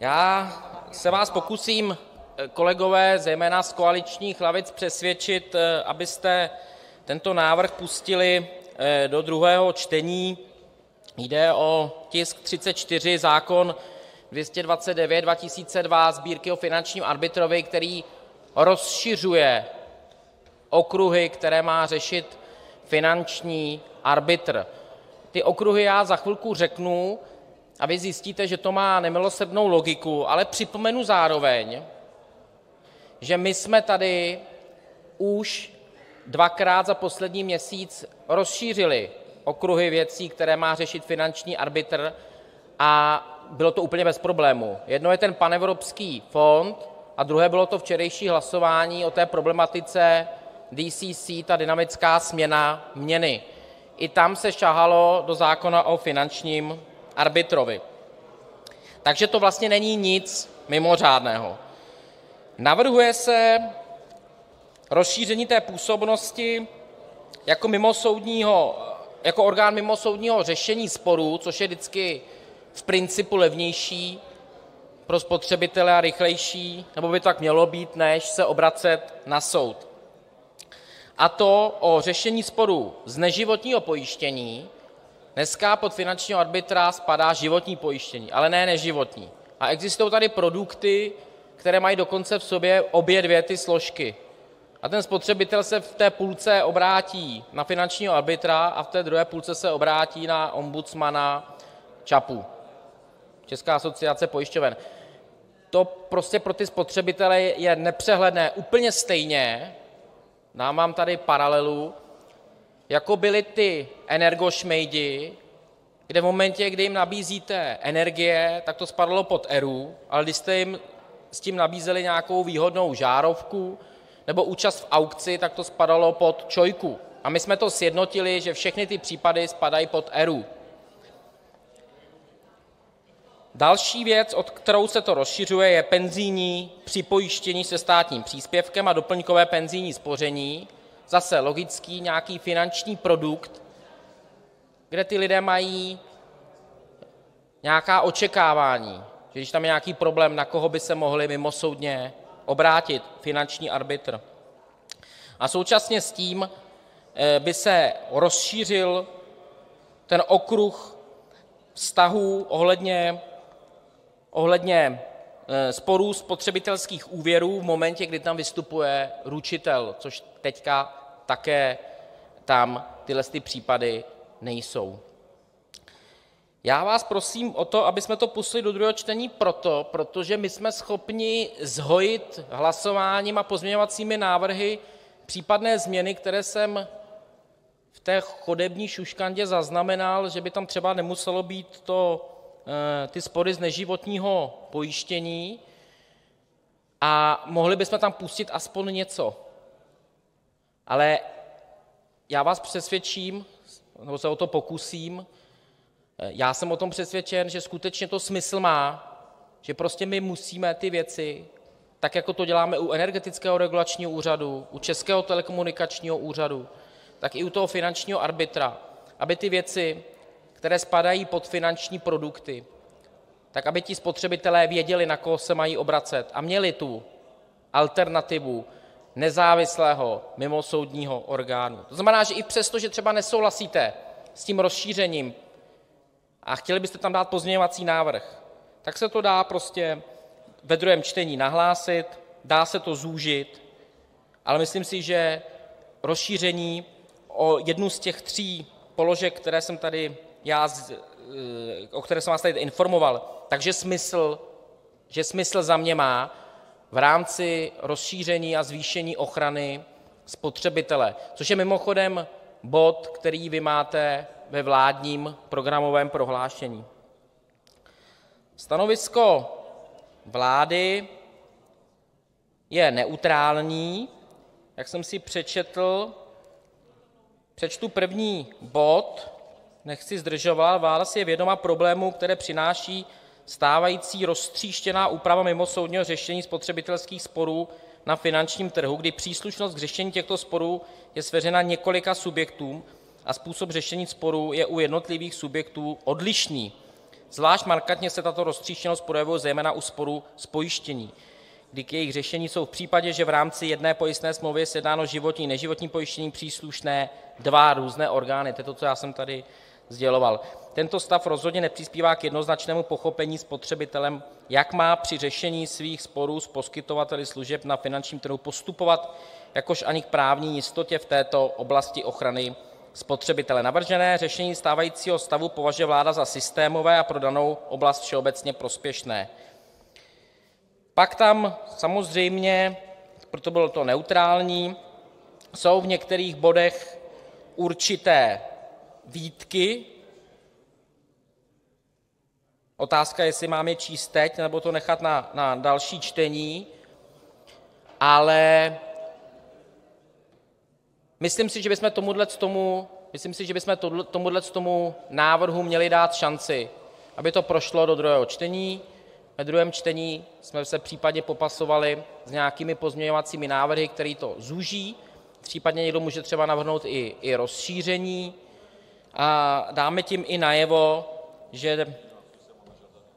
Já se vás pokusím, kolegové, zejména z koaličních lavic, přesvědčit, abyste tento návrh pustili do druhého čtení, jde o tisk 34, zákon 229/2002 Sb., o finančním arbitrovi, který rozšiřuje okruhy, které má řešit finanční arbitr. Ty okruhy já za chvilku řeknu a vy zjistíte, že to má nemilosrdnou logiku, ale připomenu zároveň, že my jsme tady už dvakrát za poslední měsíc rozšířili okruhy věcí, které má řešit finanční arbitr, a bylo to úplně bez problémů. Jedno je ten panevropský fond a druhé bylo to včerejší hlasování o té problematice DCC, ta dynamická směna měny. I tam se šahalo do zákona o finančním arbitrovi. Takže to vlastně není nic mimořádného. Navrhuje se rozšíření té působnosti jako, jako orgán mimosoudního řešení sporů, což je vždycky v principu levnější pro spotřebitele a rychlejší, nebo by to tak mělo být, než se obracet na soud. A to o řešení sporů z neživotního pojištění. Dneska pod finančního arbitra spadá životní pojištění, ale ne neživotní. A existují tady produkty, které mají dokonce v sobě obě dvě ty složky. A ten spotřebitel se v té půlce obrátí na finančního arbitra a v té druhé půlce se obrátí na ombudsmana ČAPu, Česká asociace pojišťoven. To prostě pro ty spotřebitele je nepřehledné úplně stejně, dám vám tady paralelu, jako byly ty energošmejdi, kde v momentě, kdy jim nabízíte energie, tak to spadalo pod ERÚ, ale když jste jim s tím nabízeli nějakou výhodnou žárovku nebo účast v aukci, tak to spadalo pod ČOIku. A my jsme to sjednotili, že všechny ty případy spadají pod ERÚ. Další věc, od kterou se to rozšiřuje, je penzijní připojištění se státním příspěvkem a doplňkové penzijní spoření. Zase logický nějaký finanční produkt, kde ty lidé mají nějaká očekávání, že když tam je nějaký problém, na koho by se mohli mimosoudně obrátit, finanční arbitr. A současně s tím by se rozšířil ten okruh vztahů ohledně ohledně sporů spotřebitelských úvěrů v momentě, kdy tam vystupuje ručitel, což teď také tam tyhle případy nejsou. Já vás prosím o to, abychom to pustili do druhého čtení proto, protože my jsme schopni zhojit hlasováním a pozměňovacími návrhy případné změny, které jsem v té chodební šuškandě zaznamenal, že by tam třeba nemuselo být to ty spory z neživotního pojištění a mohli bychom tam pustit aspoň něco. Ale já vás přesvědčím, nebo se o to pokusím, já jsem o tom přesvědčen, že skutečně to smysl má, že prostě my musíme ty věci, tak jako to děláme u Energetického regulačního úřadu, u Českého telekomunikačního úřadu, tak i u toho finančního arbitra, aby ty věci které spadají pod finanční produkty, tak aby ti spotřebitelé věděli, na koho se mají obracet, a měli tu alternativu nezávislého mimosoudního orgánu. To znamená, že i přesto, že třeba nesouhlasíte s tím rozšířením a chtěli byste tam dát pozměňovací návrh, tak se to dá prostě ve druhém čtení nahlásit, dá se to zúžit, ale myslím si, že rozšíření o jednu z těch tří položek, které jsem tady já, o které jsem vás tady informoval, takže smysl, že smysl za mě má v rámci rozšíření a zvýšení ochrany spotřebitele, což je mimochodem bod, který vy máte ve vládním programovém prohlášení. Stanovisko vlády je neutrální, jak jsem si přečetl. Přečtu první bod nechci zdržovat, vláda si je vědoma problémů, které přináší stávající roztříštěná úprava mimosoudního řešení spotřebitelských sporů na finančním trhu, kdy příslušnost k řešení těchto sporů je svěřena několika subjektům a způsob řešení sporů je u jednotlivých subjektů odlišný. Zvlášť markantně se tato roztříštěnost projevuje zejména u sporů z pojištění, kdy k jejich řešení jsou v případě, že v rámci jedné pojistné smlouvy je sjednáno životní i neživotní pojištění, příslušné dva různé orgány, to je to, co já jsem tady sděloval. Tento stav rozhodně nepřispívá k jednoznačnému pochopení spotřebitelem, jak má při řešení svých sporů s poskytovateli služeb na finančním trhu postupovat, jakož ani k právní jistotě v této oblasti ochrany spotřebitele. Navržené řešení stávajícího stavu považuje vláda za systémové a pro danou oblast všeobecně prospěšné. Pak tam samozřejmě, proto bylo to neutrální, jsou v některých bodech určité výtky. Otázka, jestli mám je číst teď, nebo to nechat na, další čtení, ale myslím si, že bychom tomuhle tomu, myslím si, že bychom tomuhle tomu návrhu měli dát šanci, aby to prošlo do druhého čtení. Ve druhém čtení jsme se případně popasovali s nějakými pozměňovacími návrhy, které to zúží, případně někdo může třeba navrhnout i rozšíření a dáme tím i najevo, že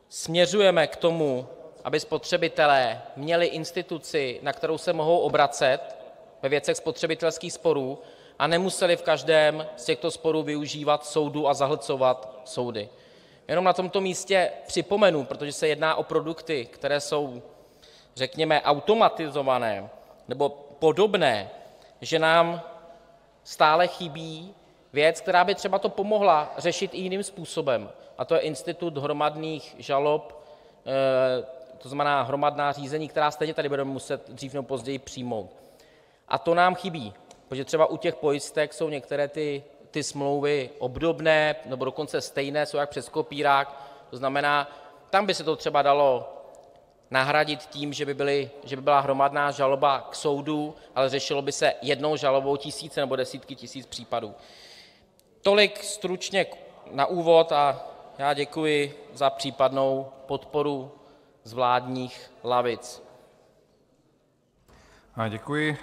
směřujeme k tomu, aby spotřebitelé měli instituci, na kterou se mohou obracet ve věcech spotřebitelských sporů a nemuseli v každém z těchto sporů využívat soudu a zahlcovat soudy. Jenom na tomto místě připomenu, protože se jedná o produkty, které jsou, řekněme, automatizované nebo podobné, že nám stále chybí věc, která by třeba to pomohla řešit i jiným způsobem, a to je institut hromadných žalob, to znamená hromadná řízení, která stejně tady budeme muset dřív nebo později přijmout. A to nám chybí, protože třeba u těch pojistek jsou některé ty, smlouvy obdobné nebo dokonce stejné, jsou jak přes kopírák. To znamená, tam by se to třeba dalo nahradit tím, že by, byly, že by byla hromadná žaloba k soudu, ale řešilo by se jednou žalobou tisíce nebo desítky tisíc případů. Tolik stručně na úvod a já děkuji za případnou podporu z vládních lavic. Děkuji.